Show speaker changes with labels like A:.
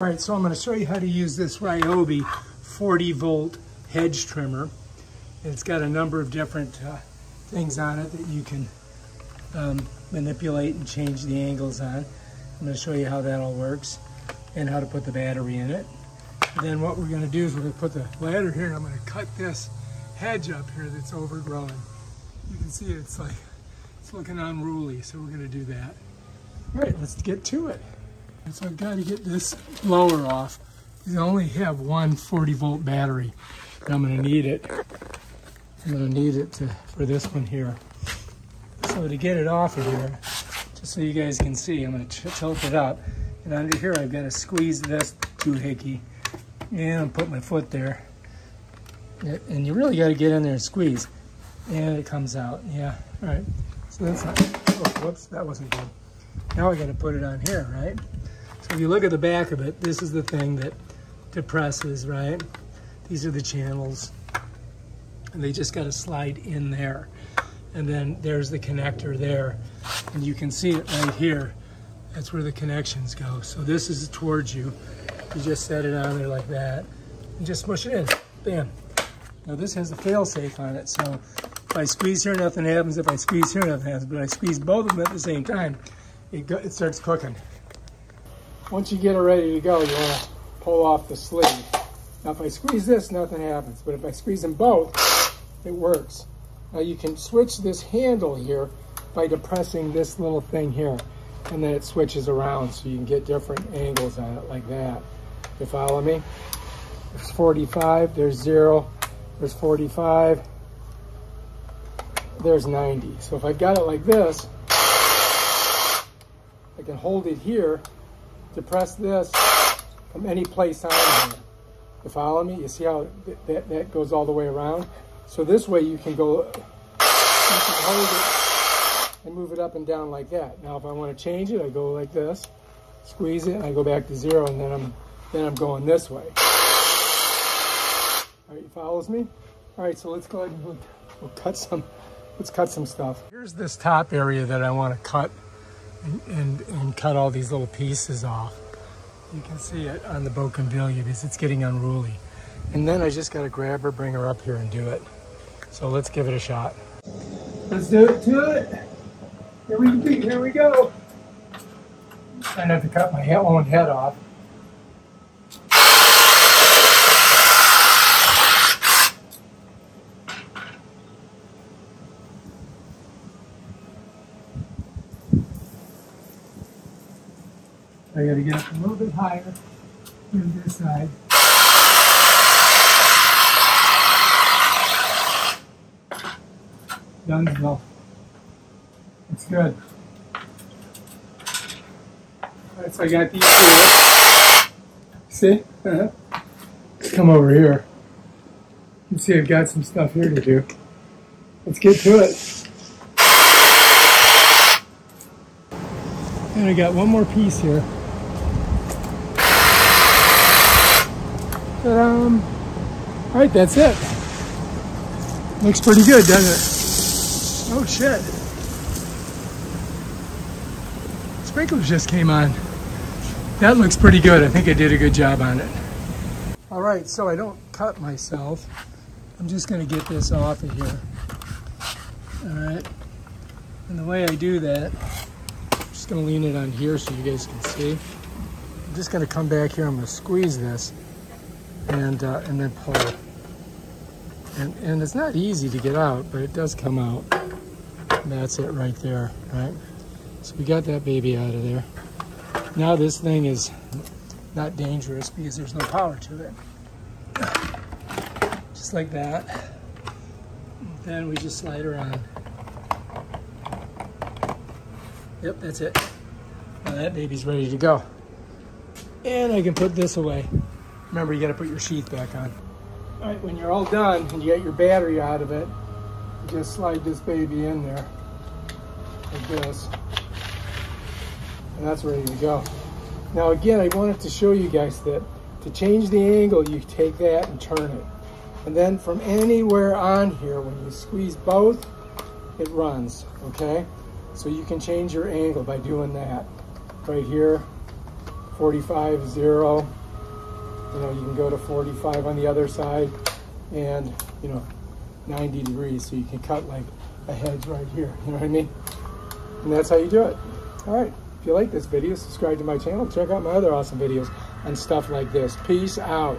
A: All right, so I'm going to show you how to use this Ryobi 40 volt hedge trimmer. It's got a number of different uh, things on it that you can um, manipulate and change the angles on. I'm going to show you how that all works and how to put the battery in it. Then what we're going to do is we're going to put the ladder here and I'm going to cut this hedge up here that's overgrown. You can see it's like, it's looking unruly, so we're going to do that. All right, let's get to it. So I've got to get this blower off. I only have one 40 volt battery. I'm going to need it. I'm going to need it to, for this one here. So to get it off of here, just so you guys can see, I'm going to tilt it up. And under here I've got to squeeze this doohickey. And put my foot there. And you really got to get in there and squeeze. And it comes out. Yeah, all right. So that's not, oh, whoops, that wasn't good. Now I got to put it on here, right? So if you look at the back of it, this is the thing that depresses, right? These are the channels. And they just got to slide in there. And then there's the connector there. And you can see it right here. That's where the connections go. So this is towards you. You just set it on there like that. And just smush it in. Bam. Now this has a fail safe on it. So if I squeeze here, nothing happens. If I squeeze here, nothing happens. But I squeeze both of them at the same time, it, it starts cooking. Once you get it ready to go, you want to pull off the sleeve. Now if I squeeze this, nothing happens. But if I squeeze them both, it works. Now you can switch this handle here by depressing this little thing here. And then it switches around so you can get different angles on it like that. You follow me? There's 45, there's zero, there's 45, there's 90. So if I've got it like this, I can hold it here depress this from any place on here. You follow me? You see how that, that goes all the way around? So this way you can go, you can hold it and move it up and down like that. Now if I want to change it, I go like this, squeeze it, and I go back to zero, and then I'm, then I'm going this way. All right, you follows me? All right, so let's go ahead and we'll, we'll cut some, let's cut some stuff. Here's this top area that I want to cut and, and, cut all these little pieces off. You can see it on the bougainvillea because it's getting unruly. And then I just got to grab her, bring her up here and do it. So let's give it a shot. Let's do it to it. Here we, here we go. Try have to cut my own head off. I got to get up a little bit higher on this side. Done well. It's good. Alright, so I got these here. See? Uh -huh. Let's come over here. You see I've got some stuff here to do. Let's get to it. And I got one more piece here. Um, all right, that's it. Looks pretty good, doesn't it? Oh shit. Sprinklers just came on. That looks pretty good. I think I did a good job on it. All right, so I don't cut myself. I'm just gonna get this off of here. All right, and the way I do that, I'm just gonna lean it on here so you guys can see. I'm just gonna come back here, I'm gonna squeeze this and uh, and then pull. And, and it's not easy to get out, but it does come out. And that's it right there, right? So we got that baby out of there. Now this thing is not dangerous because there's no power to it. Just like that. Then we just slide around. Yep, that's it. Now that baby's ready to go. And I can put this away. Remember, you got to put your sheath back on. All right, when you're all done and you get your battery out of it, just slide this baby in there like this. And that's ready to go. Now again, I wanted to show you guys that to change the angle, you take that and turn it. And then from anywhere on here, when you squeeze both, it runs, okay? So you can change your angle by doing that. Right here, 45, 0. You know, you can go to 45 on the other side and, you know, 90 degrees. So you can cut like a hedge right here. You know what I mean? And that's how you do it. All right. If you like this video, subscribe to my channel. Check out my other awesome videos on stuff like this. Peace out.